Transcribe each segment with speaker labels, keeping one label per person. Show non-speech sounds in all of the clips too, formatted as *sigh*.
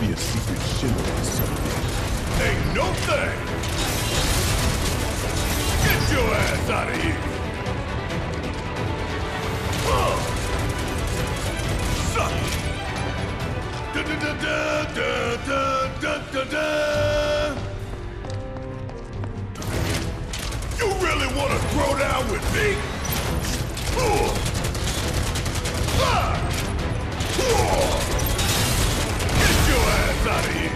Speaker 1: be a secret shimmer or something.
Speaker 2: Ain't no thing! Get your ass out of here! Suck! Da da da da da da da da You really wanna throw down with me? Uh. Ah. Out of here!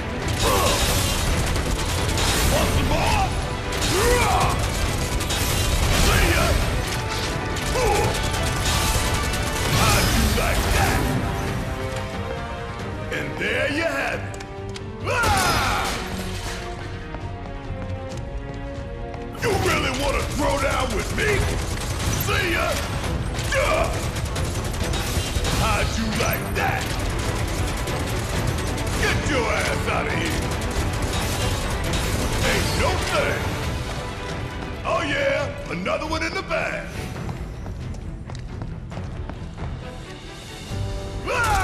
Speaker 2: Want some more? See ya! How'd you like that? And there you have it. Ah! You really want to throw down with me? See ya! How'd you like that? Your ass out of here! Ain't no thing! Oh yeah, another one in the bag! Ah!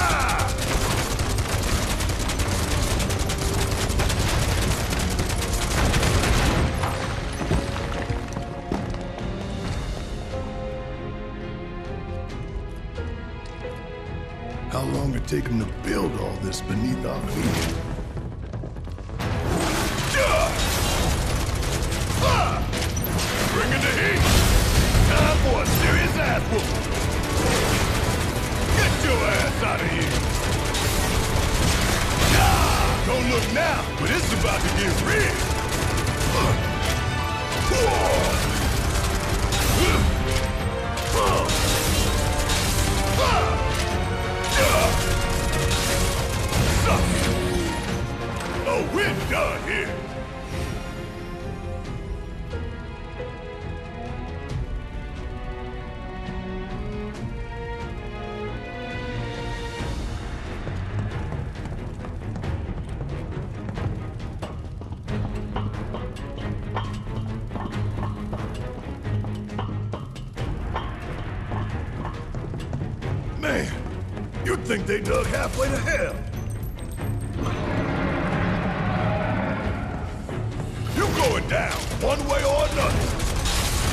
Speaker 1: How long it take them to build all this beneath our feet?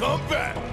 Speaker 2: come back!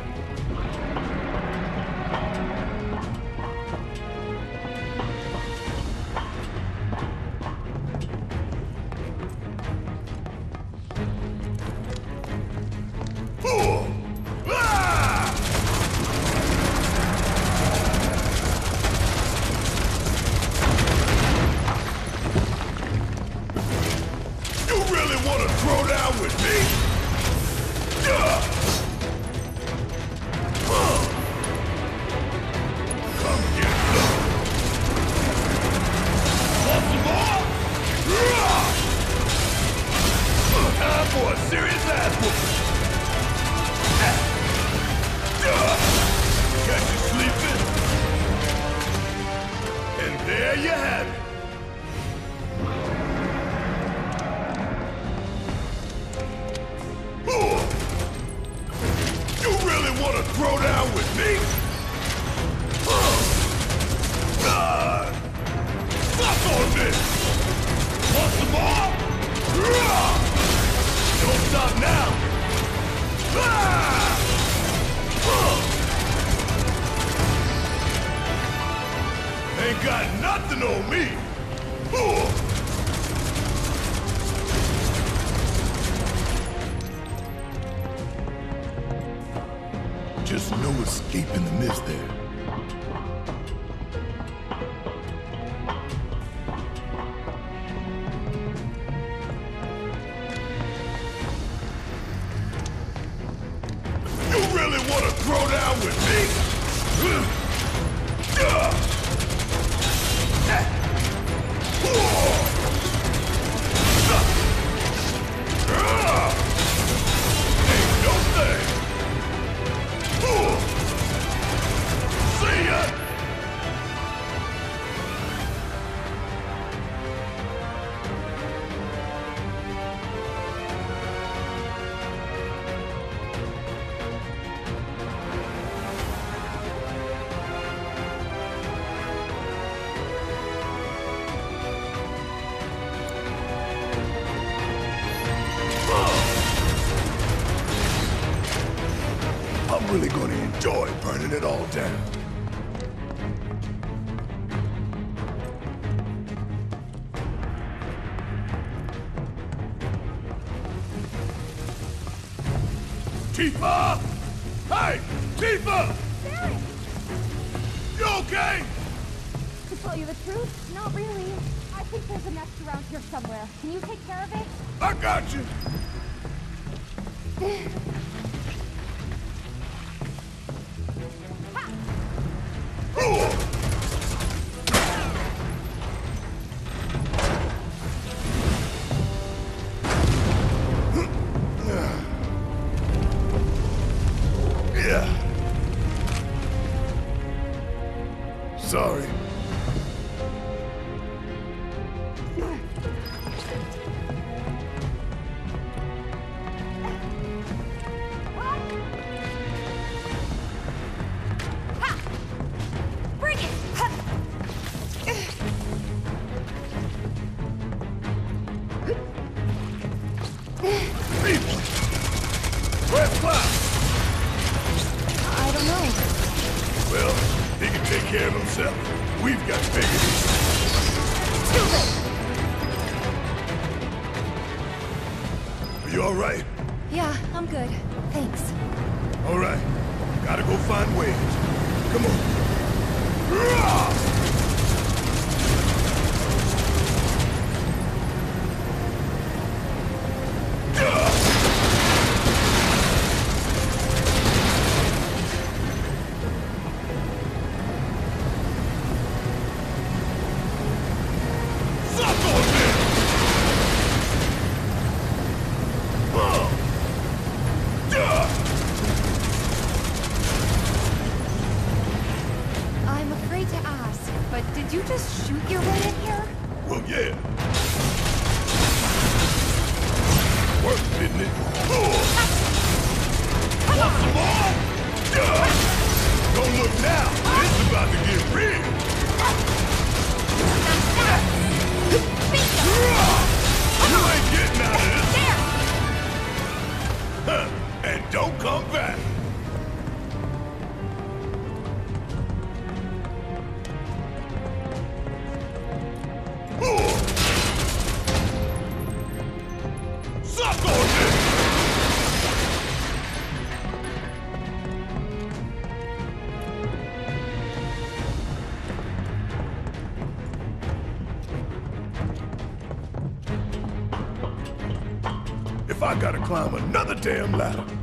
Speaker 2: damn ladder.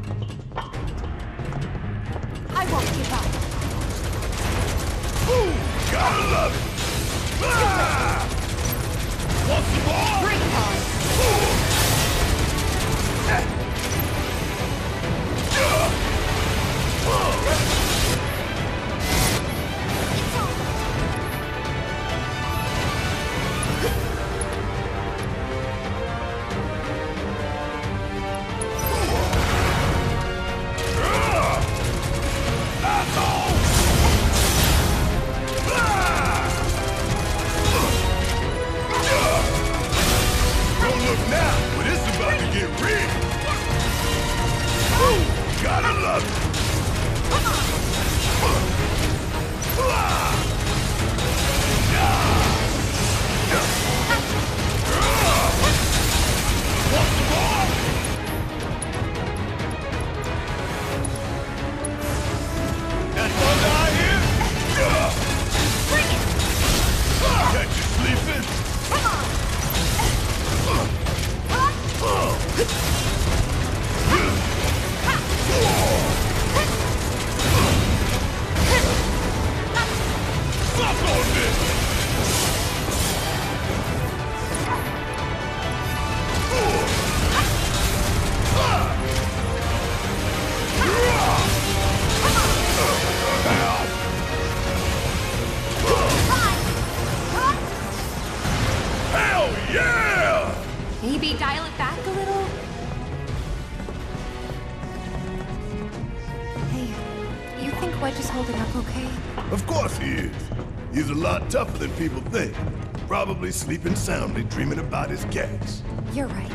Speaker 3: probably sleeping soundly, dreaming about his cats.
Speaker 4: You're right.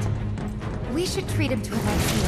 Speaker 4: We should treat him to a nice.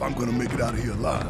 Speaker 4: I'm gonna make it out of here alive.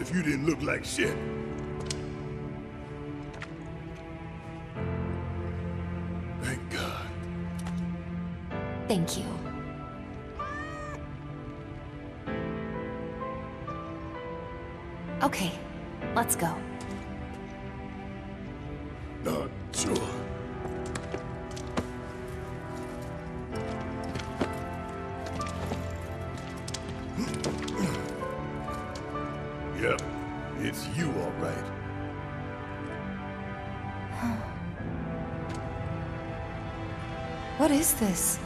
Speaker 4: if you didn't look like shit.
Speaker 2: this?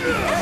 Speaker 5: It's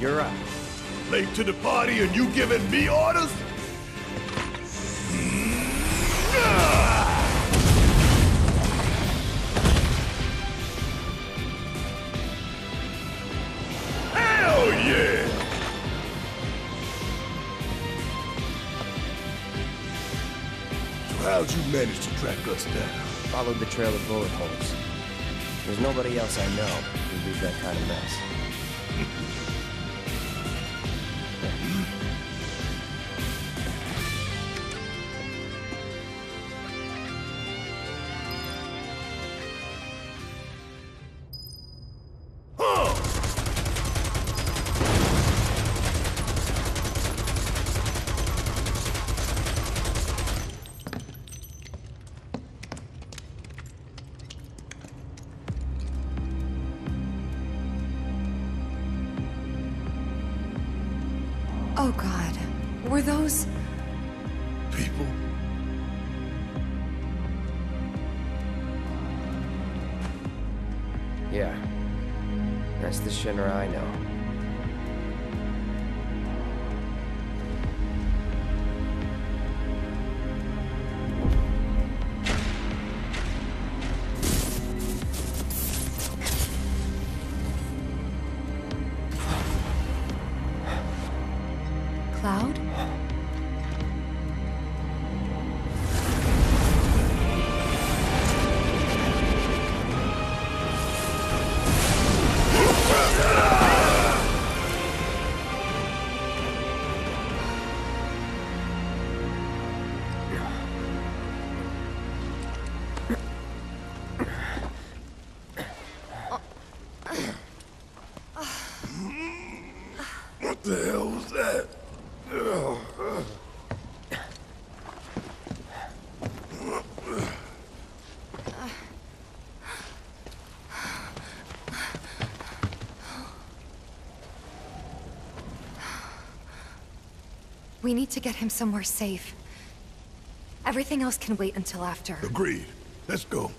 Speaker 6: You're up.
Speaker 2: Late to the party and you giving me orders? Hell yeah! So how'd you manage to track us down?
Speaker 7: Followed the trail of bullet holes. There's nobody else I know who'd leave that kind of mess.
Speaker 4: We need to get him somewhere safe. Everything else can wait until after.
Speaker 2: Agreed. Let's go.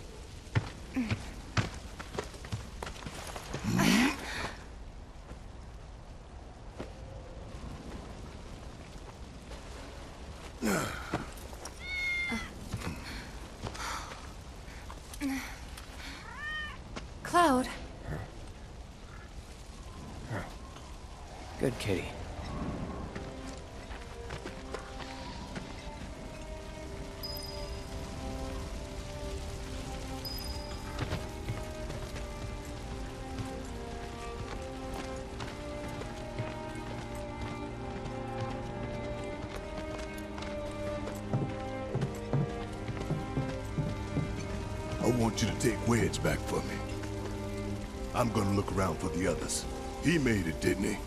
Speaker 4: Cloud?
Speaker 7: Good kitty.
Speaker 2: Back for me. I'm gonna look around for the others. He made it, didn't he?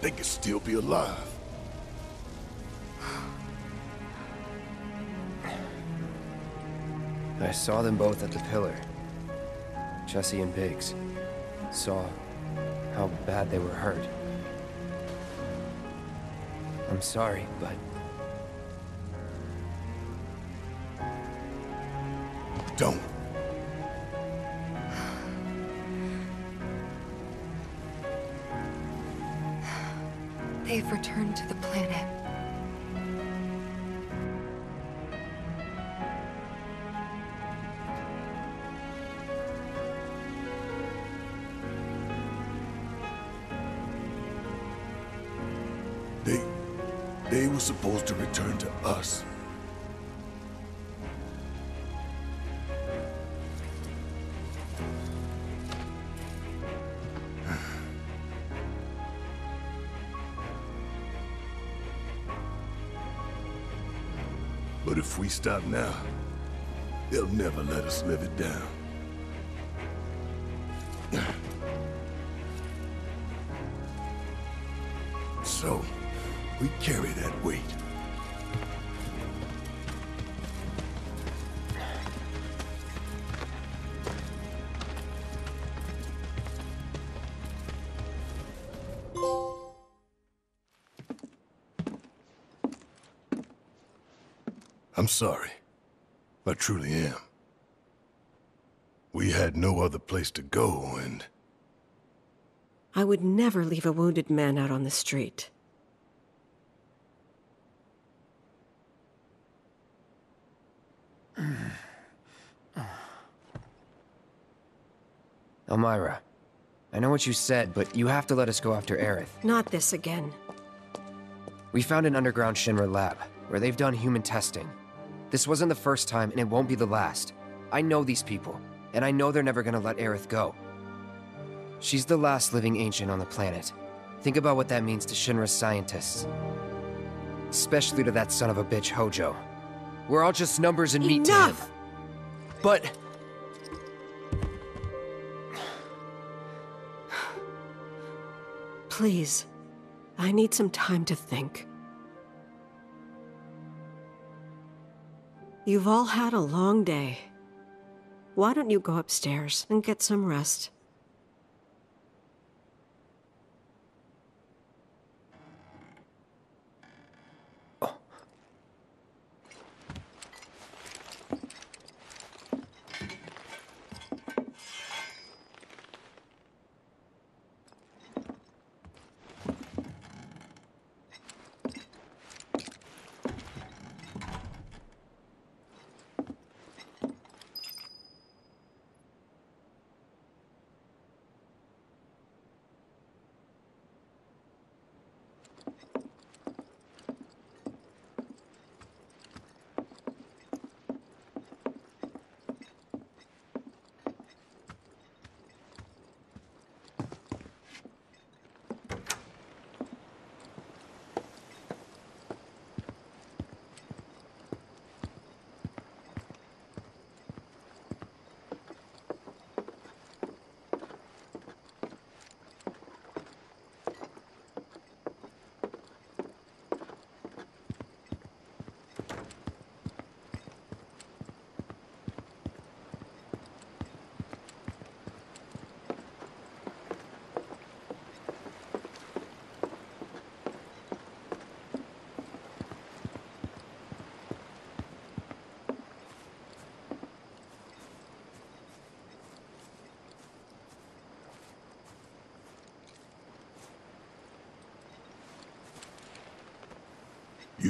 Speaker 2: They could still be alive.
Speaker 7: I saw them both at the pillar. Jesse and Biggs. Saw how bad they were hurt. I'm sorry, but
Speaker 2: Don't.
Speaker 4: They've returned to the planet.
Speaker 2: They... They were supposed to return to us. Stop now, they'll never let us live it down. Sorry. I truly am. We had no other place to go, and
Speaker 8: I would never leave a wounded man out on the street. *sighs*
Speaker 7: Elmyra, I know what you said, but you have to let us go after Aerith.
Speaker 8: Not this again.
Speaker 7: We found an underground Shinra lab, where they've done human testing. This wasn't the first time, and it won't be the last. I know these people, and I know they're never gonna let Aerith go. She's the last living ancient on the planet. Think about what that means to Shinra's scientists. Especially to that son of a bitch, Hojo. We're all just numbers and meat to him.
Speaker 8: Enough!
Speaker 7: But...
Speaker 8: Please. I need some time to think. You've all had a long day. Why don't you go upstairs and get some rest?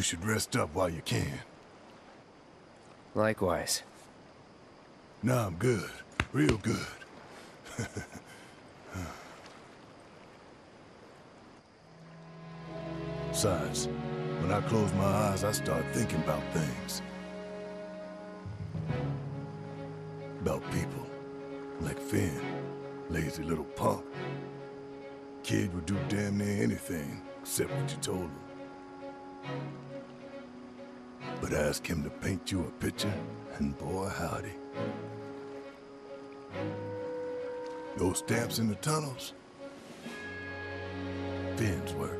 Speaker 2: Should rest up while you can.
Speaker 7: Likewise.
Speaker 2: Nah, I'm good. Real good. Besides, when I close my eyes, I start thinking about things. About people. Like Finn. Lazy little punk. Kid would do damn near anything, except what you told him. But ask him to paint you a picture, and boy howdy. Those stamps in the tunnels? Finn's work.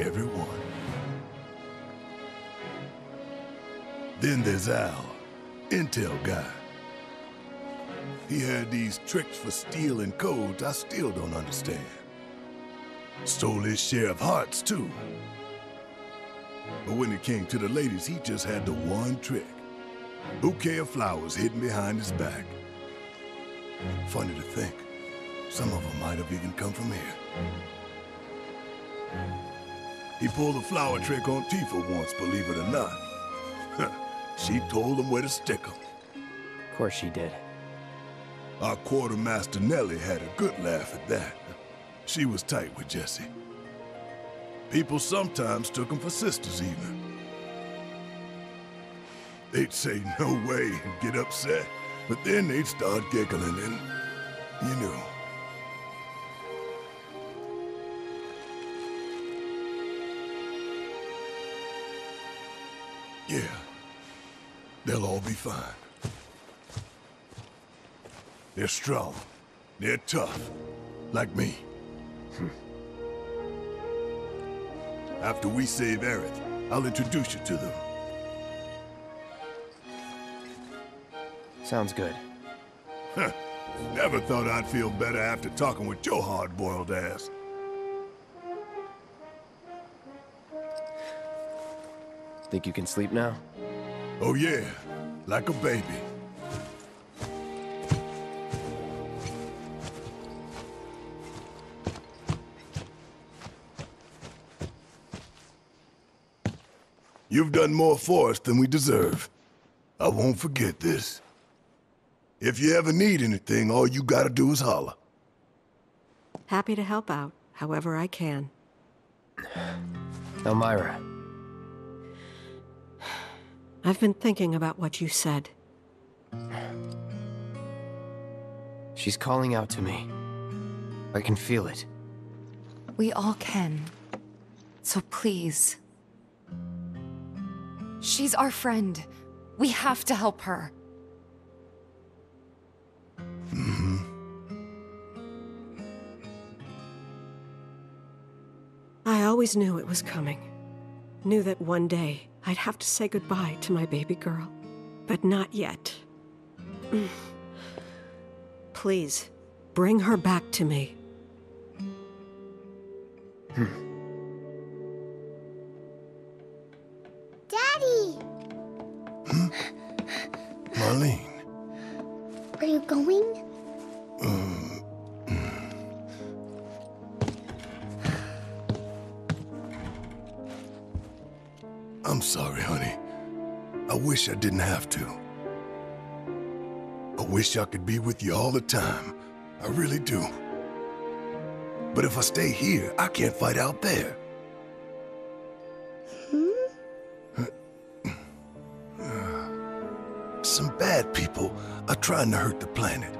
Speaker 2: Every one. Then there's Al, intel guy. He had these tricks for stealing codes I still don't understand. Stole his share of hearts, too. But when it came to the ladies, he just had the one trick. Bouquet of flowers hidden behind his back. Funny to think, some of them might have even come from here. He pulled a flower trick on Tifa once, believe it or not. *laughs* she told him where to stick 'em.
Speaker 7: Of course she did.
Speaker 2: Our quartermaster Nellie had a good laugh at that. She was tight with Jesse. People sometimes took them for sisters, even. They'd say no way and get upset, but then they'd start giggling and, you know. Yeah, They'll all be fine. They're strong. They're tough. Like me. Hmm. After we save Aerith, I'll introduce you to them.
Speaker 7: Sounds good.
Speaker 2: Never thought I'd feel better after talking with your hard-boiled ass.
Speaker 7: Think you can sleep now?
Speaker 2: Oh yeah, like a baby. You've done more for us than we deserve. I won't forget this. If you ever need anything, all you gotta do is holler.
Speaker 8: Happy to help out, however I can.
Speaker 7: Elmyra,
Speaker 8: I've been thinking about what you said.
Speaker 7: she's calling out to me. I can feel it.
Speaker 4: We all can. So please. She's our friend. We have to help her. Mm-hmm.
Speaker 8: I always knew it was coming. Knew that one day I'd have to say goodbye to my baby girl. But not yet. *clears throat* Please, bring her back to me.
Speaker 9: Daddy!
Speaker 2: Wish I didn't have to. I wish I could be with you all the time. I really do. But if I stay here, I can't fight out there. Hmm? Some bad people are trying to hurt the planet.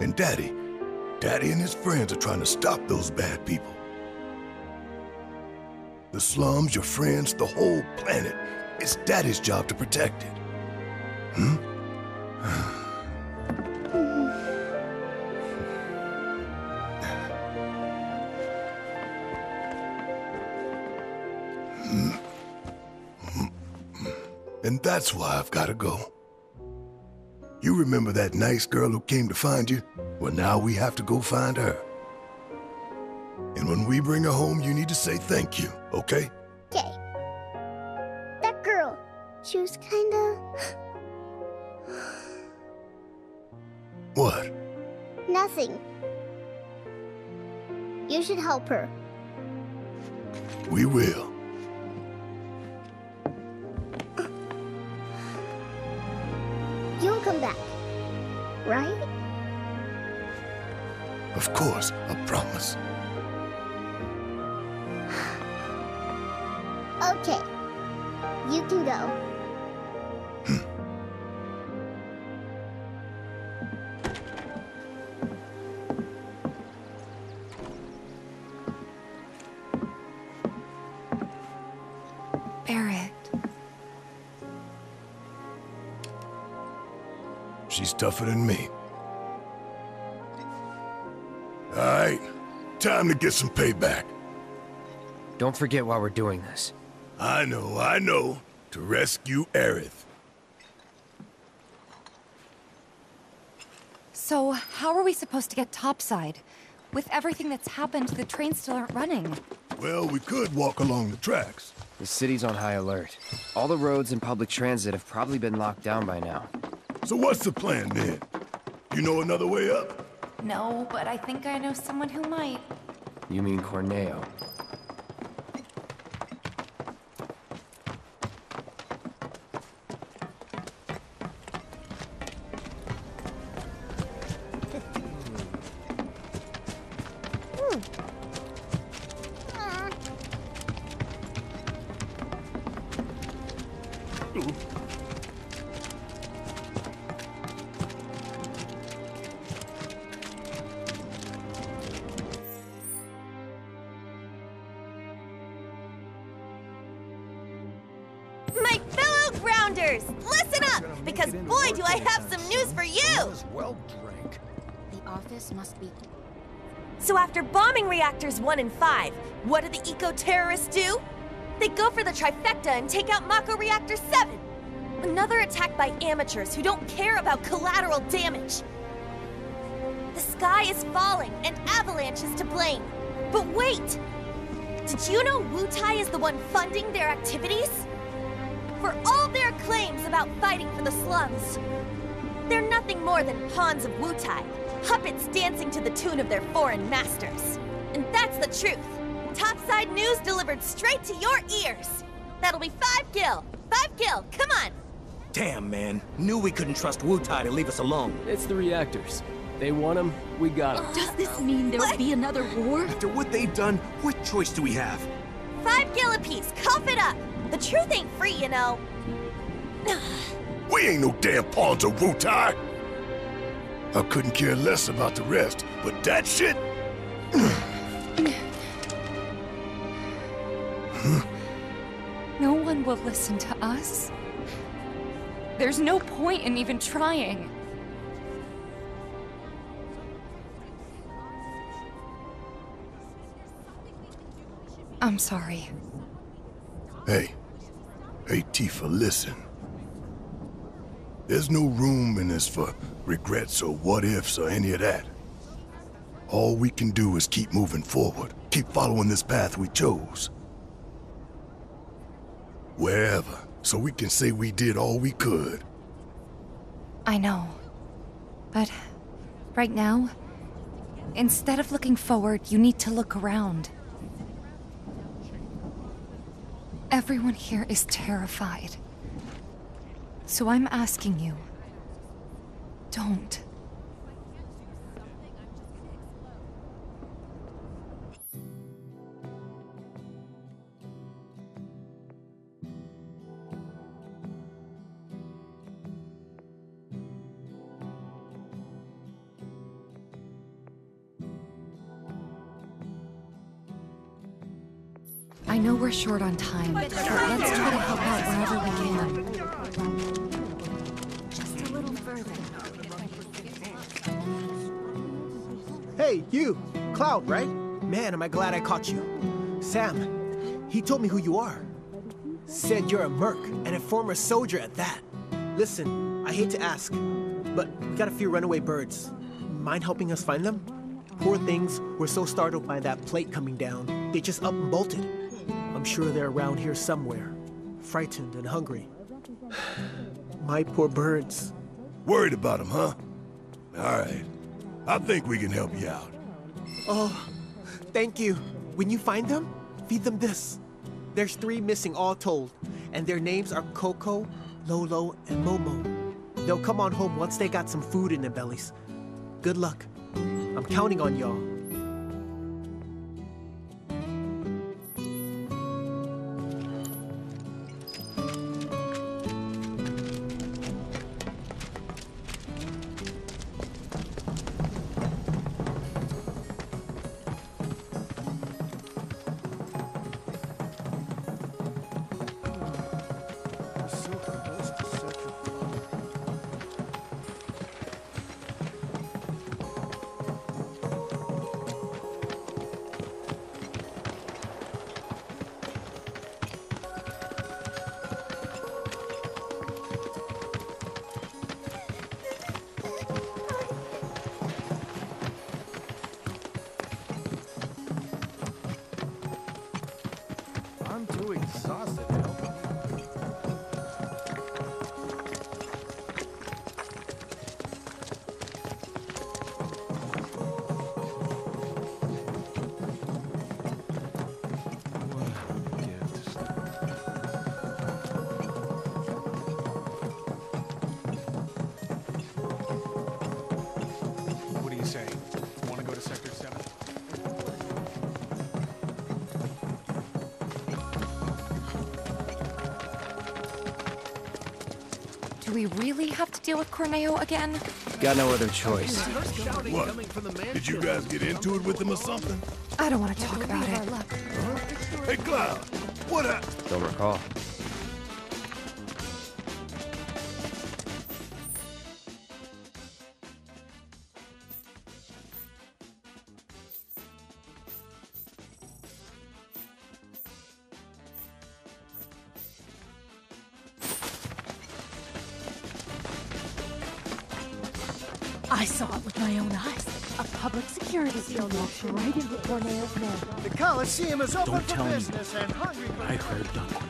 Speaker 2: And Daddy, Daddy and his friends are trying to stop those bad people. The slums, your friends, the whole planet. It's Daddy's job to protect it. Hmm? *sighs* And that's why I've gotta go. You remember that nice girl who came to find you? Well, now we have to go find her. And when we bring her home, you need to say thank you, okay?
Speaker 9: Okay. Help her.
Speaker 2: We will. Get some payback.
Speaker 7: Don't forget why we're doing this.
Speaker 2: I know, I know. To rescue Aerith.
Speaker 4: So, how are we supposed to get topside? With everything that's happened, the trains still aren't running.
Speaker 2: Well, we could walk along the tracks.
Speaker 7: The city's on high alert. All the roads and public transit have probably been locked down by now.
Speaker 2: So what's the plan then? You know another way up?
Speaker 4: No, but I think I know someone who might.
Speaker 7: You mean Corneo?
Speaker 10: And take out Mako Reactor 7! Another attack by amateurs who don't care about collateral damage. The sky is falling, and Avalanche is to blame. But wait! Did you know Wutai is the one funding their activities? For all their claims about fighting for the slums, they're nothing more than pawns of Wutai, puppets dancing to the tune of their foreign masters. And that's the truth. Topside news delivered straight to your ears. That'll be five gil. Five gil, come on!
Speaker 11: Damn, man. Knew we couldn't trust Wutai to leave us alone.
Speaker 12: It's the reactors. They want them, we got them.
Speaker 13: Does this mean there'll be another war?
Speaker 11: After what they've done, what choice do we have?
Speaker 10: Five gil apiece, cough it up! The truth ain't free, you know.
Speaker 2: We ain't no damn pawns of Wutai. I couldn't care less about the rest, but that shit... *clears throat*
Speaker 4: listen to us. There's no point in even trying. I'm sorry.
Speaker 2: Hey. Hey, Tifa, listen. There's no room in this for regrets or what-ifs or any of that. All we can do is keep moving forward. Keep following this path we chose. Wherever, so we can say we did all we could.
Speaker 4: I know. But right now, instead of looking forward, you need to look around. Everyone here is terrified. So I'm asking you, don't. Short on time, but let's try to help out wherever we can.
Speaker 13: Just a little further.
Speaker 14: Hey, you! Cloud, right? Man, am I glad I caught you. Sam, he told me who you are. Said you're a merc, and a former soldier at that. Listen, I hate to ask, but we got a few runaway birds. Mind helping us find them? Poor things were so startled by that plate coming down, they just up and bolted. Sure they're around here somewhere, frightened and hungry. My poor birds.
Speaker 2: Worried about them, huh? All right. I think we can help you out.
Speaker 14: Oh, thank you. When you find them, feed them this. There's three missing all told, and their names are Coco, Lolo, and Momo. They'll come on home once they got some food in their bellies. Good luck. I'm counting on y'all.
Speaker 4: We really have to deal with Corneo again?
Speaker 7: Got no other choice.
Speaker 2: What? Did you guys get into it with him or something?
Speaker 4: I don't want to talk about it.
Speaker 2: Hey, Cloud, what happened?
Speaker 7: Don't recall.
Speaker 12: Don't tell me.
Speaker 14: business and hungry
Speaker 12: I heard Don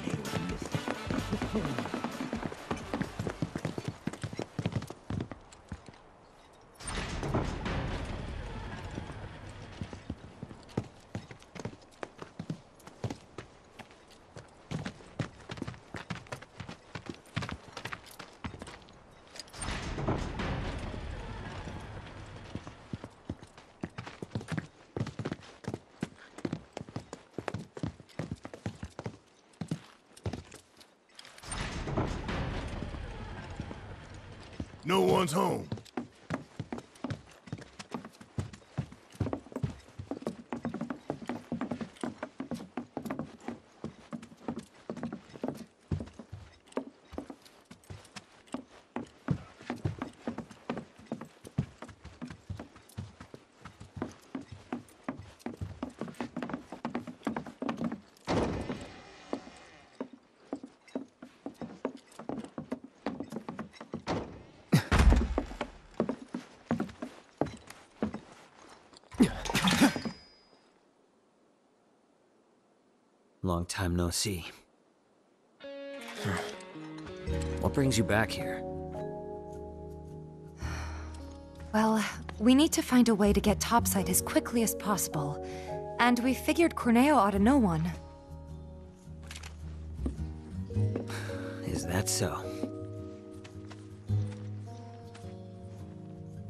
Speaker 2: Home.
Speaker 15: Long time no see. Hmm. What brings you back here?
Speaker 4: Well, we need to find a way to get topside as quickly as possible. And we figured Corneo ought to know one.
Speaker 15: Is that so?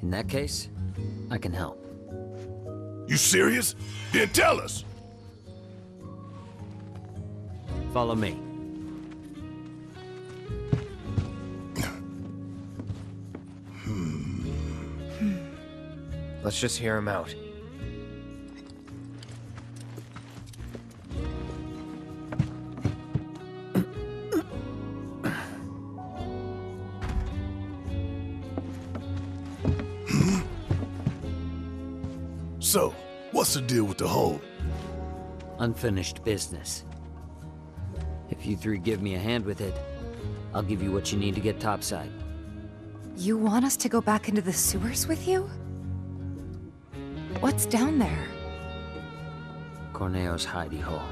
Speaker 15: In that case, I can help.
Speaker 2: You serious? Then tell us.
Speaker 15: Follow me. Hmm.
Speaker 7: Let's just hear him out.
Speaker 2: So, what's the deal with the hole?
Speaker 15: Unfinished business. If you three give me a hand with it, I'll give you what you need to get topside.
Speaker 4: You want us to go back into the sewers with you? What's down there?
Speaker 15: Corneo's hidey hole.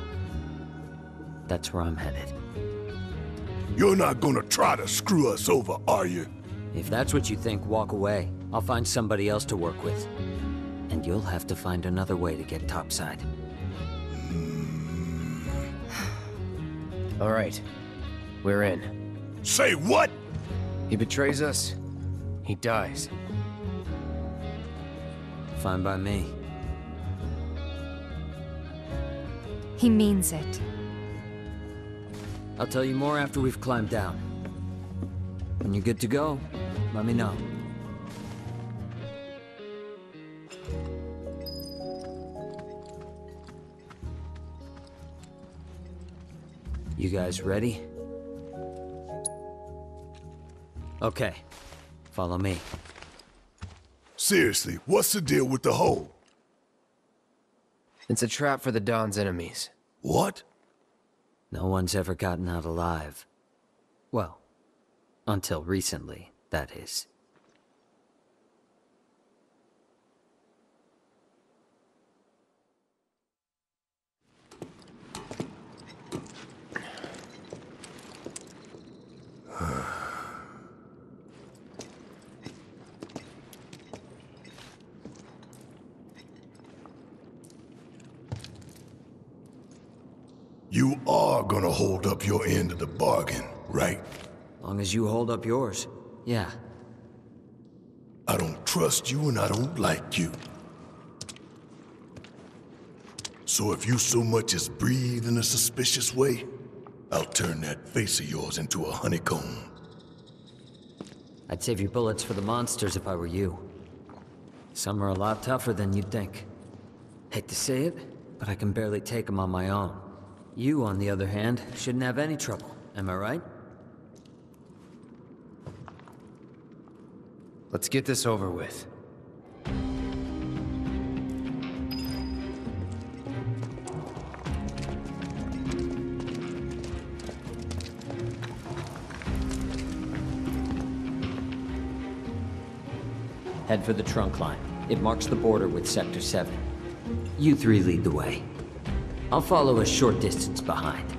Speaker 15: That's where I'm headed.
Speaker 2: You're not gonna try to screw us over, are you?
Speaker 15: If that's what you think, walk away. I'll find somebody else to work with. And you'll have to find another way to get topside.
Speaker 7: All right. We're in.
Speaker 2: Say what?
Speaker 7: He betrays us. He dies.
Speaker 15: Fine by me.
Speaker 4: He means it.
Speaker 15: I'll tell you more after we've climbed down. When you're good to go, let me know. You guys ready? Okay, follow me.
Speaker 2: Seriously, what's the deal with the hole?
Speaker 7: It's a trap for the Don's enemies.
Speaker 2: What?
Speaker 15: No one's ever gotten out alive. Well, until recently, that is.
Speaker 2: You are gonna hold up your end of the bargain, right?
Speaker 15: Long as you hold up yours. Yeah.
Speaker 2: I don't trust you and I don't like you. So if you so much as breathe in a suspicious way, I'll turn that face of yours into a honeycomb.
Speaker 15: I'd save your bullets for the monsters if I were you. Some are a lot tougher than you'd think. Hate to say it, but I can barely take them on my own. You, on the other hand, shouldn't have any trouble. Am I right?
Speaker 7: Let's get this over with. Head for the trunk line. It marks the border with Sector 7. You three lead the way. I'll follow a short distance behind.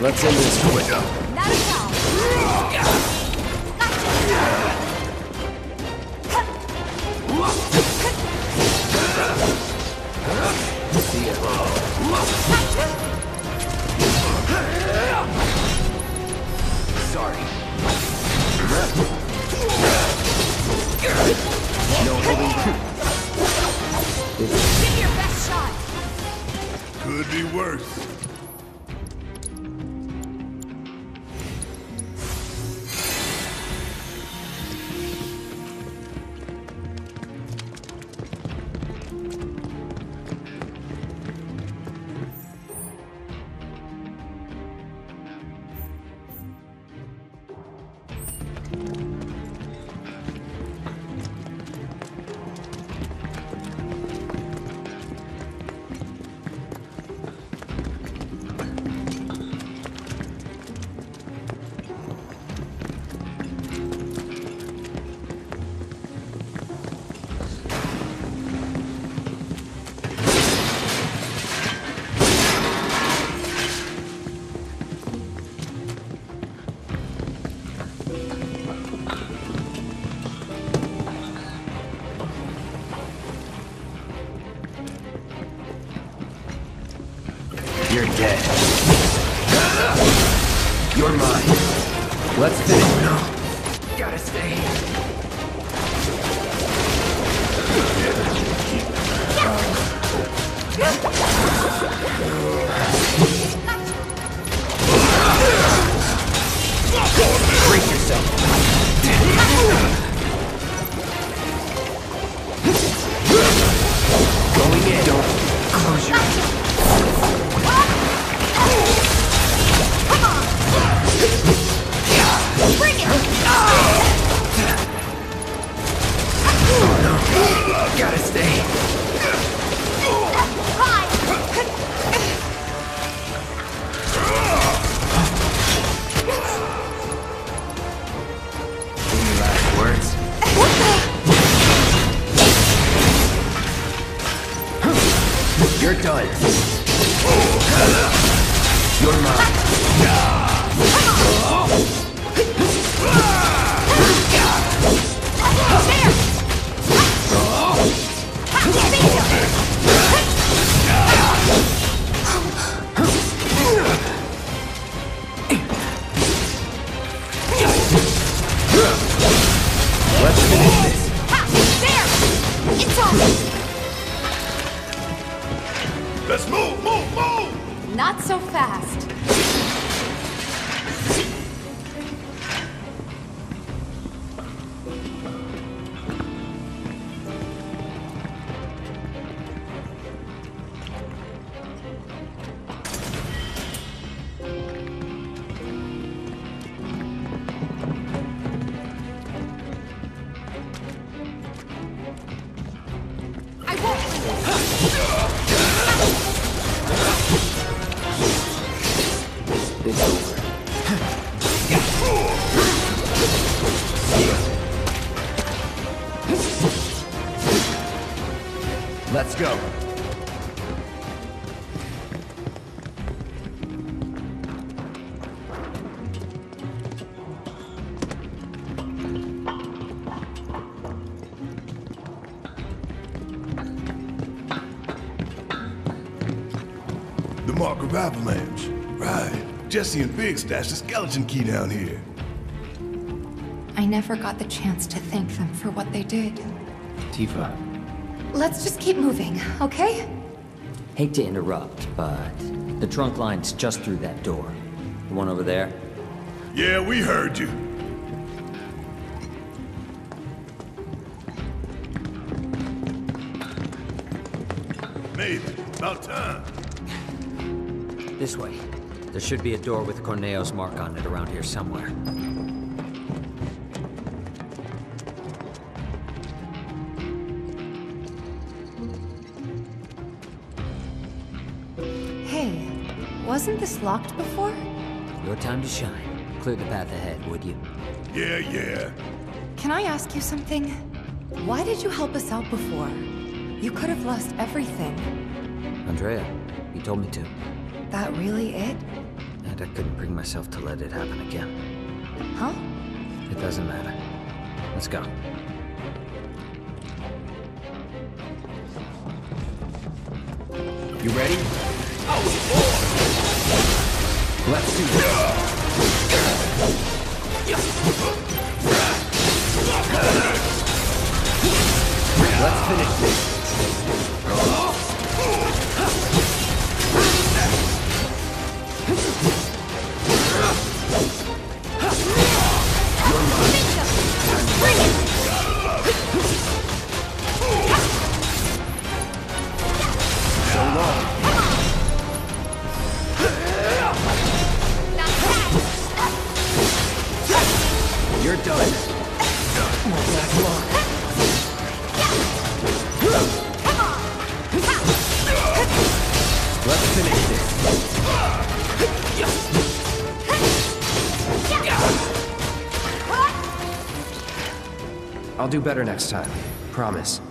Speaker 16: Let's
Speaker 7: end this. quick.
Speaker 2: Jesse and Biggs stashed a skeleton key down here.
Speaker 4: I never got the chance to thank them for what they did.
Speaker 7: Tifa.
Speaker 4: Let's just keep moving, okay?
Speaker 15: Hate to interrupt, but the trunk line's just through that door. The one over there?
Speaker 2: Yeah, we heard you. Maybe. About time.
Speaker 15: This way. There should be a door with Corneo's mark on it around here somewhere.
Speaker 4: Hey, wasn't this locked before?
Speaker 15: Your time to shine. Clear the path ahead, would you?
Speaker 2: Yeah, yeah.
Speaker 4: Can I ask you something? Why did you help us out before? You could have lost everything.
Speaker 15: Andrea, you told me to.
Speaker 4: That really it?
Speaker 15: And I couldn't bring myself to let it happen again.
Speaker 4: Huh?
Speaker 15: It doesn't matter. Let's go.
Speaker 7: You ready? Let's do this. Let's finish this. I'll do better next time. Promise.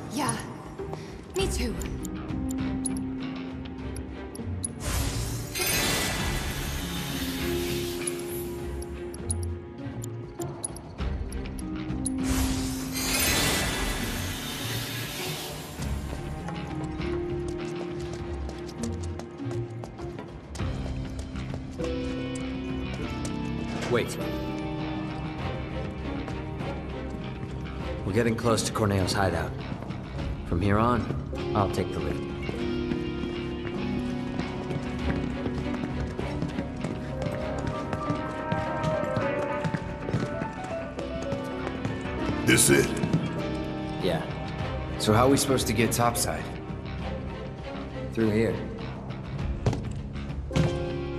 Speaker 15: Close to Corneo's hideout. From here on, I'll take the lead.
Speaker 17: This it?
Speaker 15: Yeah,
Speaker 7: So how are we supposed to get topside?
Speaker 15: through here.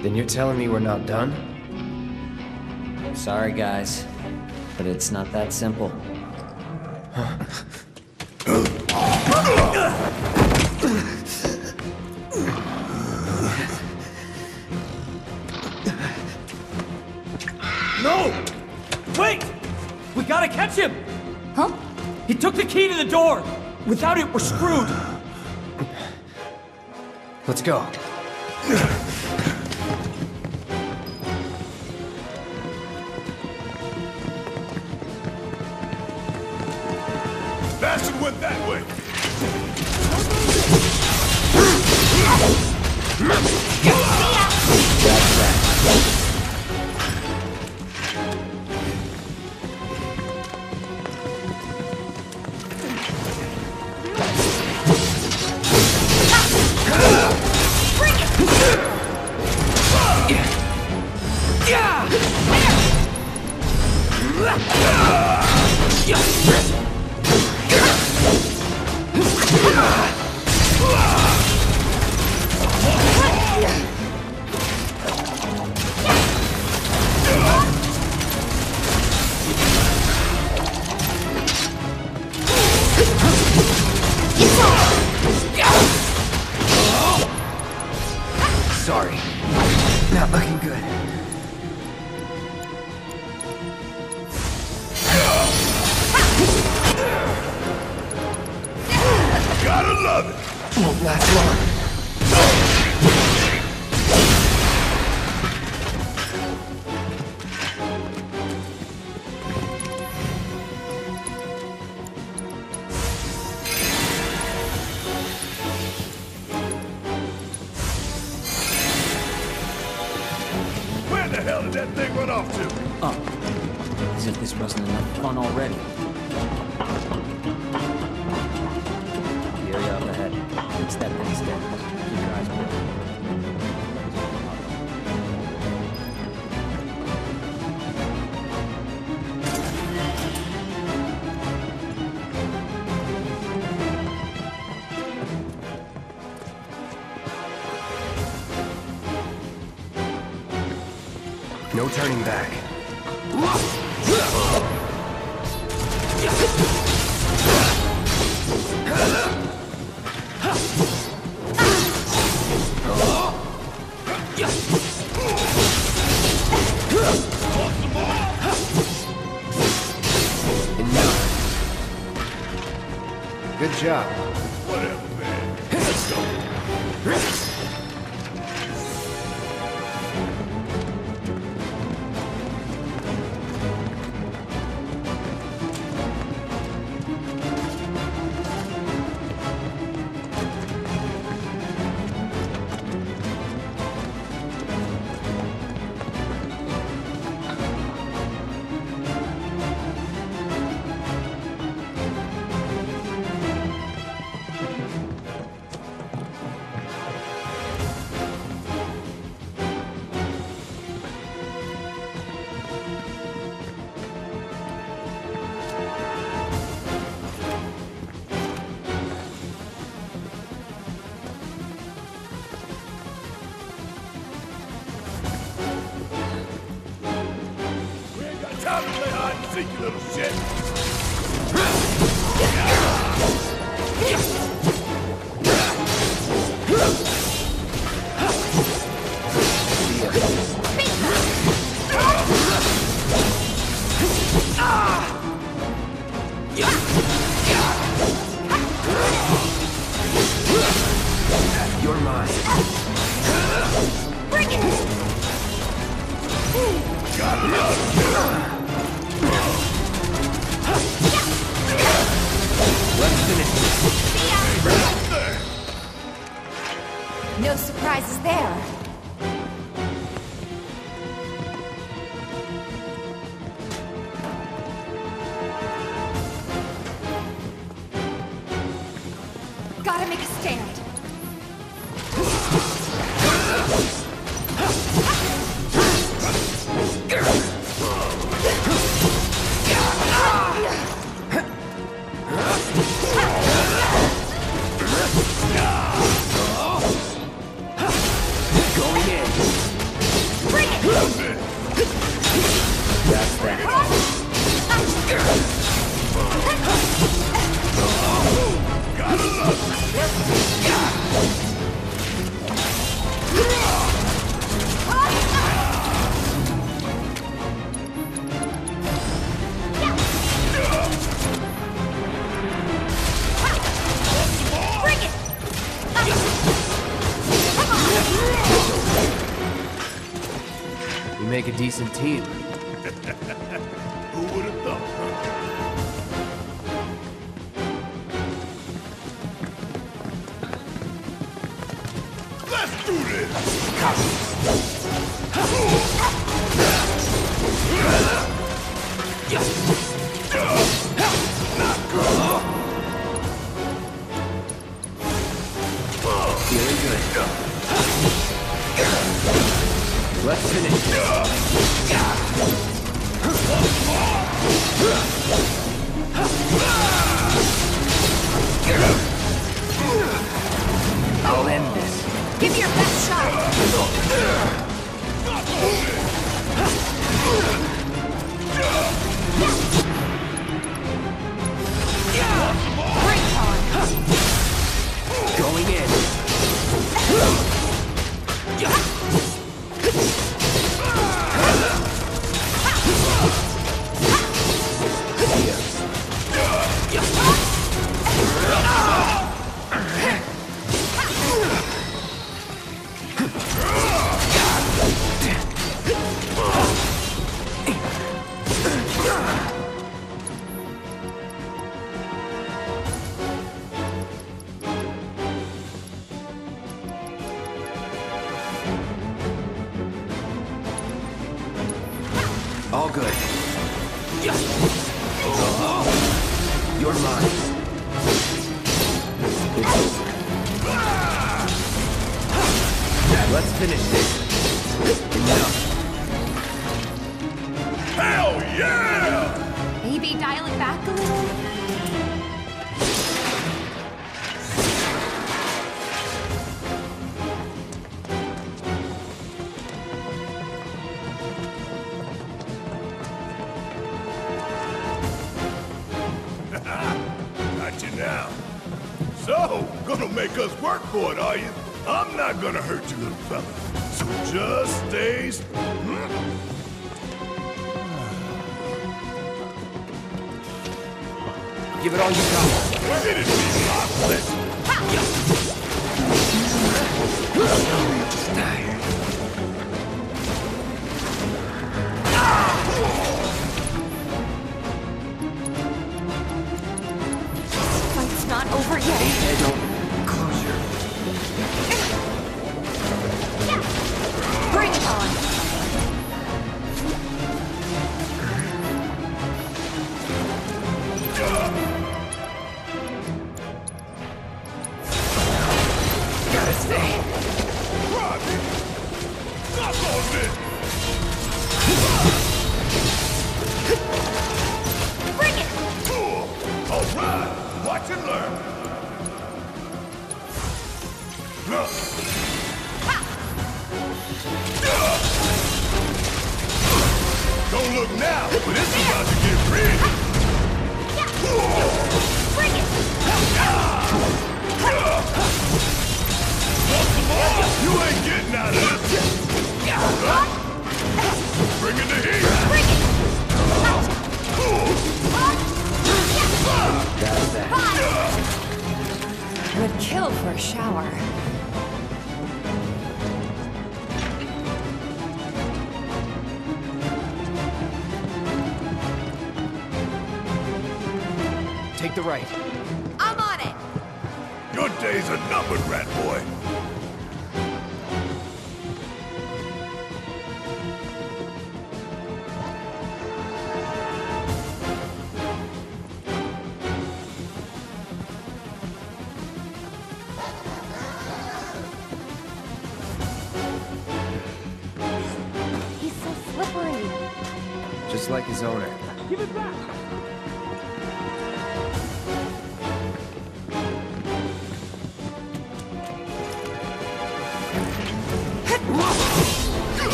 Speaker 7: Then you're telling me we're not done?
Speaker 15: Sorry, guys, but it's not that simple.
Speaker 18: Without it, we're screwed!
Speaker 7: Let's go.
Speaker 2: Bastard went that way.
Speaker 7: Job.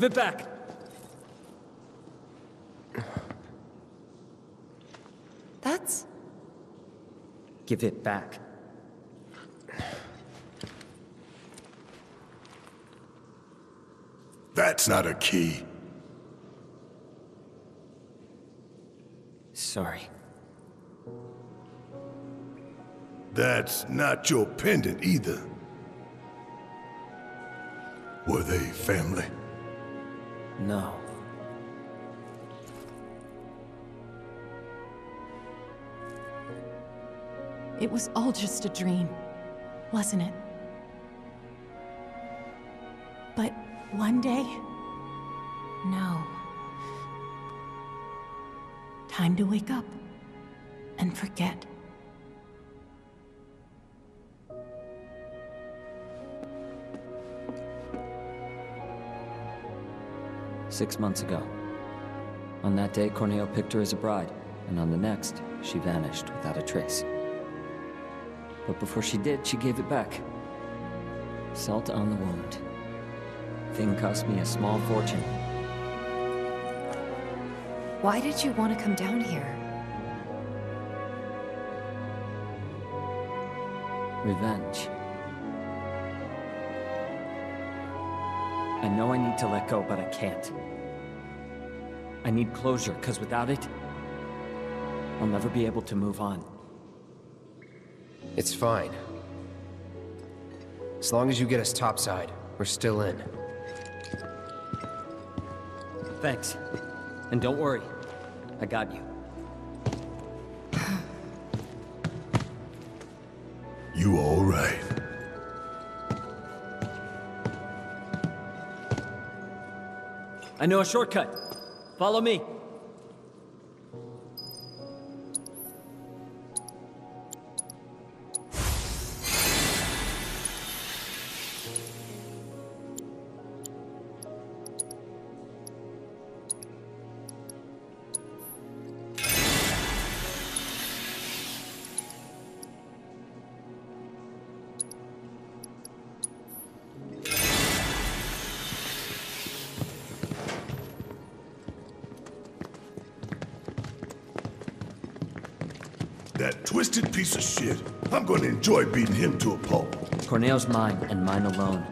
Speaker 10: Give it
Speaker 4: back! That's.
Speaker 19: Give it back.
Speaker 2: That's not a key.
Speaker 19: Sorry.
Speaker 2: That's not your pendant either. Were they family?
Speaker 19: No.
Speaker 13: It was all just a dream, wasn't it? But one day, no. Time to wake up and forget.
Speaker 15: Six months ago. On that day, Corneo picked her as a bride, and on the next, she vanished without a trace. But before she did, she gave it back. Salt on the wound. Thing cost me a small fortune.
Speaker 4: Why did you want to come down here?
Speaker 15: Revenge. I know I need to let go, but I can't. I need closure, because without it, I'll never be able to move on.
Speaker 7: It's fine. As long as you get us topside, we're still in.
Speaker 15: Thanks. And don't worry, I got you.
Speaker 2: You all right?
Speaker 19: I know a shortcut. Follow me.
Speaker 2: Piece of shit. I'm gonna enjoy beating him to a pulp.
Speaker 15: Corneo's mine, and mine alone.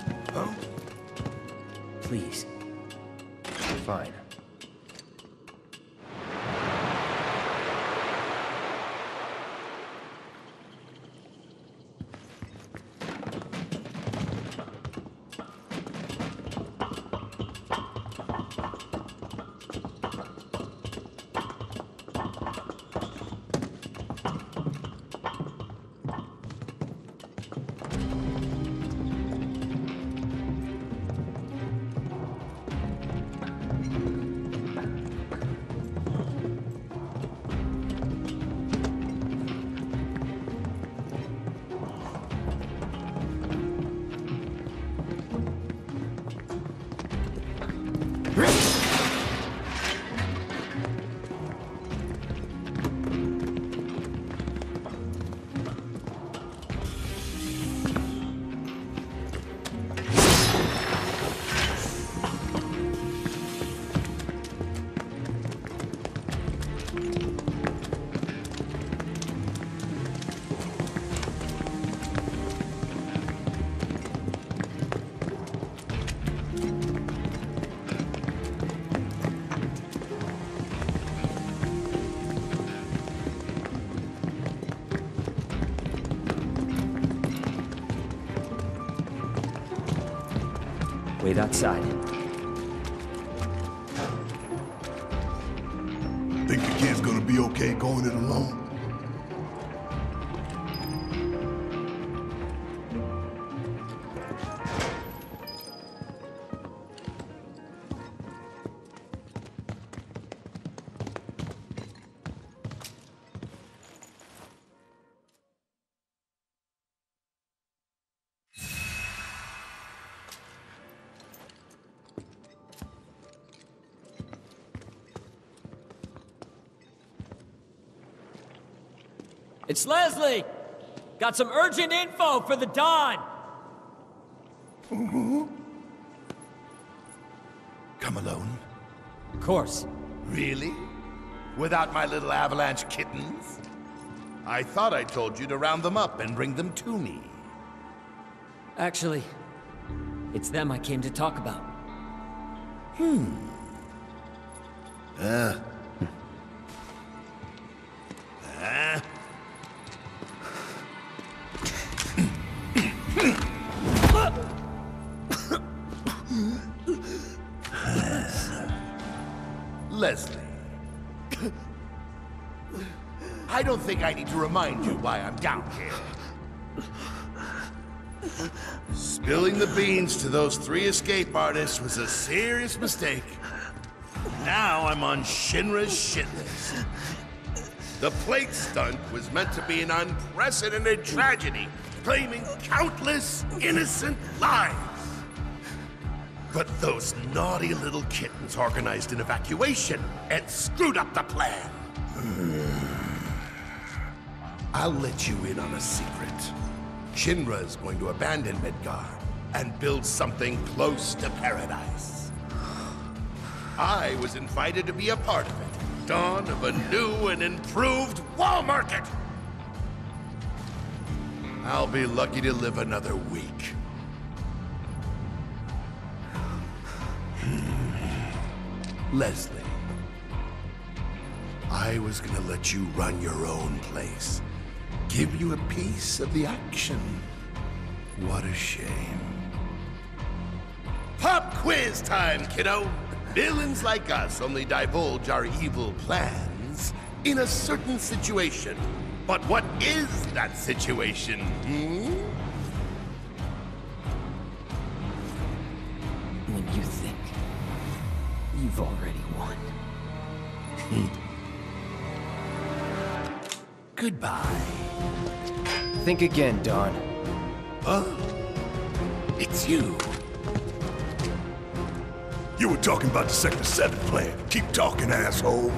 Speaker 15: Wait outside.
Speaker 12: Leslie! Got some urgent info for the Don!
Speaker 6: Come alone?
Speaker 12: Of course.
Speaker 6: Really? Without my little avalanche kittens? I thought I told you to round them up and bring them to me.
Speaker 12: Actually, it's them I came to talk about.
Speaker 6: Hmm. Uh. Remind you why I'm down here. Spilling the beans to those three escape artists was a serious mistake. Now I'm on Shinra's shit list. The plate stunt was meant to be an unprecedented tragedy, claiming countless innocent lives. But those naughty little kittens organized an evacuation and screwed up the plan. I'll let you in on a secret. Shinra's going to abandon Midgar and build something close to paradise. I was invited to be a part of it. Dawn of a new and improved wall market. I'll be lucky to live another week. Hmm. Leslie, I was gonna let you run your own place. Give you a piece of the action. What a shame. Pop quiz time, kiddo! Villains like us only divulge our evil plans in a certain situation. But what is that situation, hmm?
Speaker 12: When you think you've already won. *laughs*
Speaker 6: Goodbye.
Speaker 7: Think again, Don.
Speaker 6: Huh? It's you.
Speaker 2: You were talking about the Sector 7 plan. Keep talking, asshole.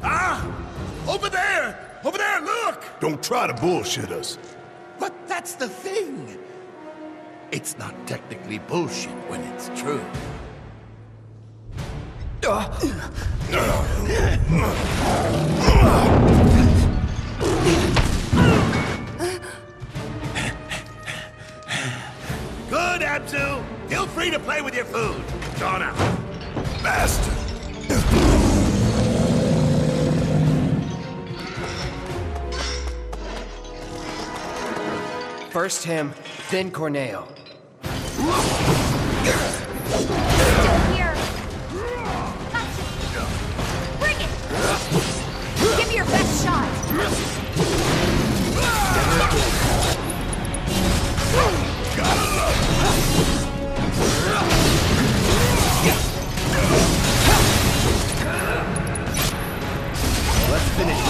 Speaker 6: Ah! Over there! Over there, look!
Speaker 2: Don't try to bullshit us.
Speaker 6: But that's the thing. It's not technically bullshit when it's true. *laughs* Good, Abzu. Feel free to play with your food. Out.
Speaker 2: Bastard!
Speaker 7: First him, then Corneo. Finish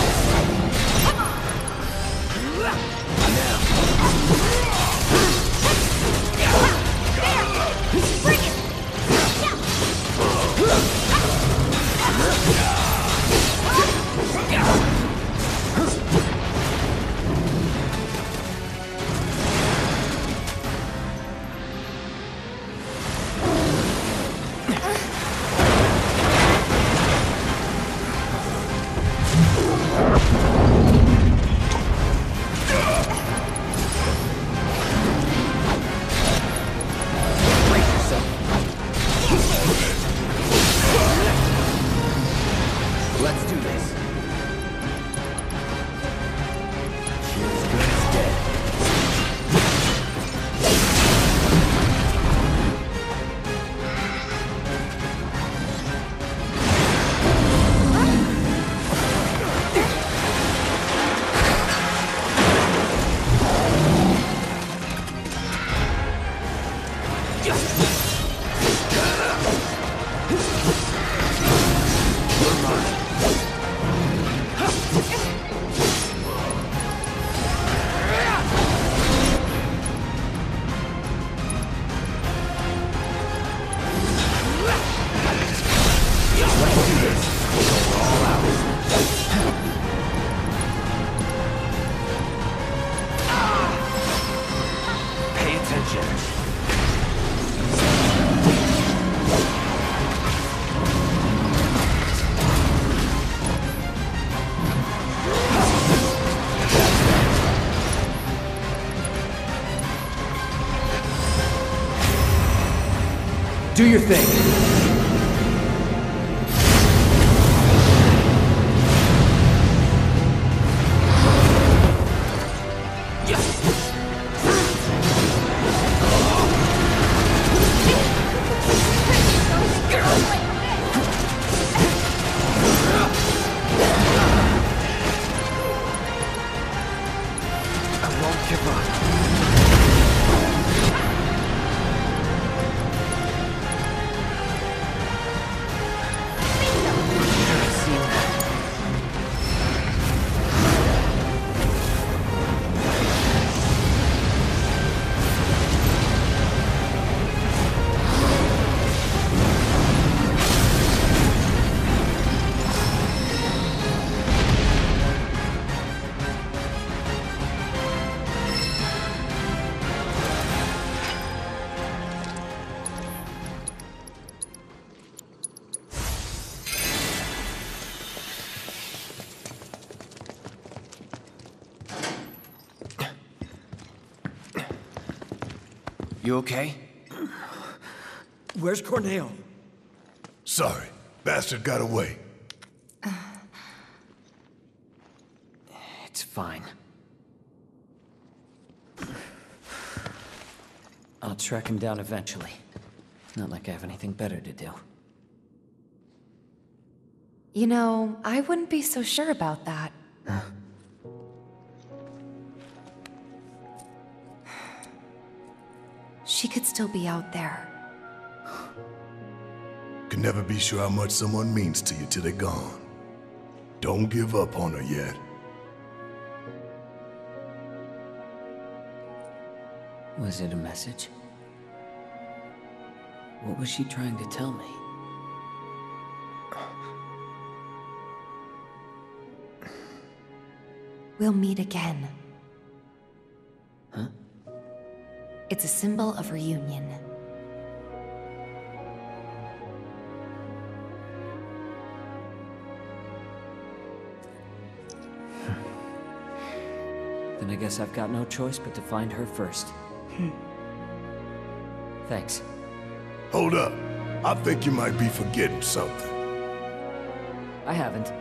Speaker 7: your thing. You okay?
Speaker 14: Where's Corneo?
Speaker 2: Sorry. Bastard got away.
Speaker 15: It's fine. I'll track him down eventually. Not like I have anything better to do.
Speaker 4: You know, I wouldn't be so sure about that. Still be out there.
Speaker 2: Can never be sure how much someone means to you till they're gone. Don't give up on her yet.
Speaker 15: Was it a message? What was she trying to tell me?
Speaker 4: We'll meet again. It's a symbol of reunion.
Speaker 15: Then I guess I've got no choice but to find her first. Hmm. Thanks.
Speaker 2: Hold up. I think you might be forgetting something.
Speaker 15: I haven't.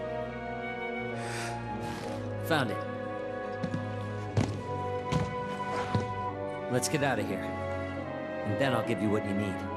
Speaker 15: Found it. Let's get out of here. And then I'll give you what you need.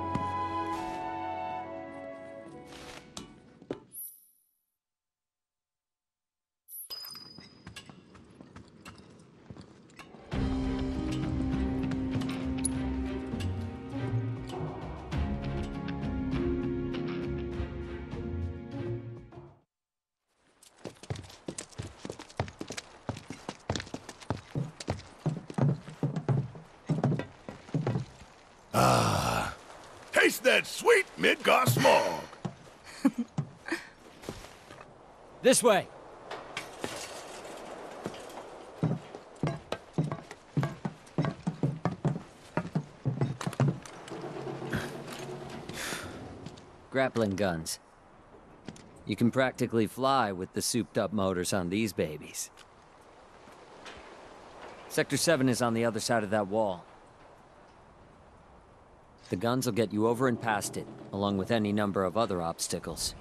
Speaker 12: This way.
Speaker 15: Grappling guns. You can practically fly with the souped-up motors on these babies. Sector 7 is on the other side of that wall. The guns will get you over and past it, along with any number of other obstacles.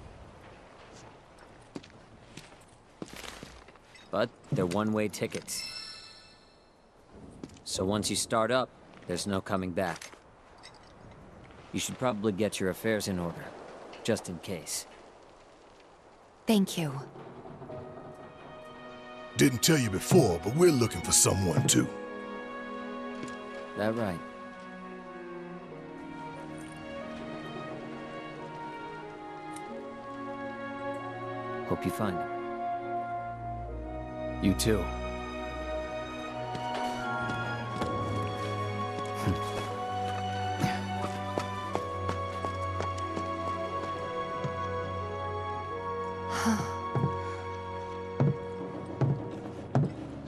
Speaker 15: But they're one-way tickets. So once you start up, there's no coming back. You should probably get your affairs in order, just in case.
Speaker 4: Thank you.
Speaker 2: Didn't tell you before, but we're looking for someone too.
Speaker 15: That right? Hope you find him.
Speaker 7: You too.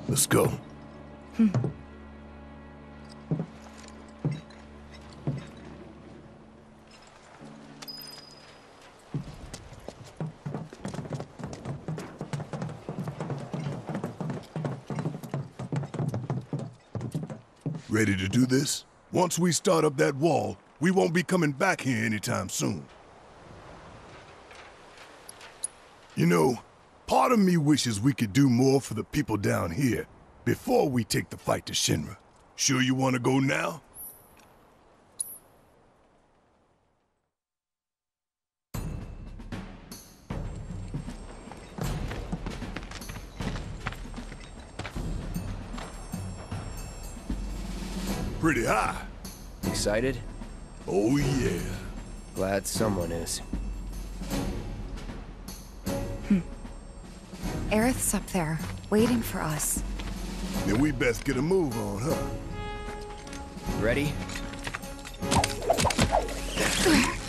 Speaker 2: Let's go. Once we start up that wall, We won't be coming back here anytime soon. You know, part of me wishes we could do more for the people down here before we take the fight to Shinra. Sure you want to go now? Pretty high.
Speaker 7: Excited?
Speaker 2: Oh, yeah.
Speaker 7: Glad someone is. Hmm.
Speaker 4: Aerith's up there, waiting for us.
Speaker 2: Then we best get a move on, huh?
Speaker 7: Ready? *laughs*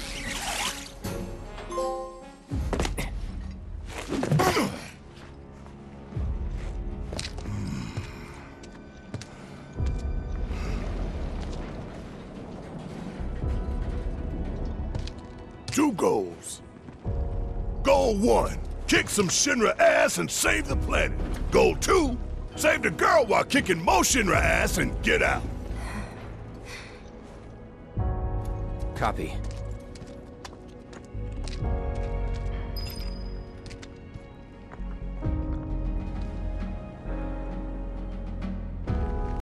Speaker 2: Shinra ass and save the planet. Goal two, save the girl while kicking more Shinra ass and get out.
Speaker 7: Copy.